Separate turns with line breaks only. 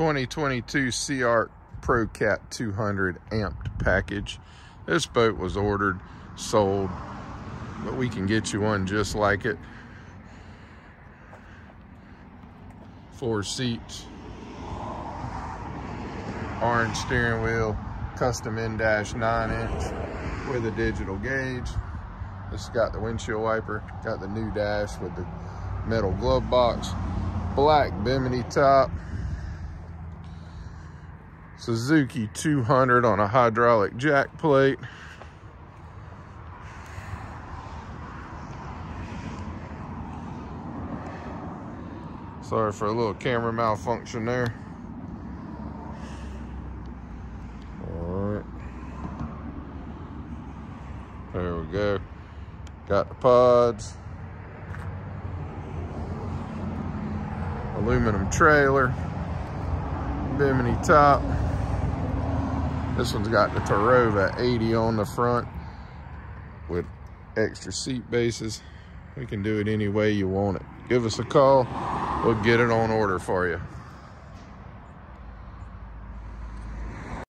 2022 SeaArk Pro Cat 200 amped package. This boat was ordered, sold, but we can get you one just like it. Four seats, orange steering wheel, custom in-dash 9 inch with a digital gauge. This got the windshield wiper, got the new dash with the metal glove box, black bimini top, Suzuki 200 on a hydraulic jack plate. Sorry for a little camera malfunction there. All right. There we go. Got the pods. Aluminum trailer. Bimini top. This one's got the Terrova 80 on the front with extra seat bases. We can do it any way you want it. Give us a call. We'll get it on order for you.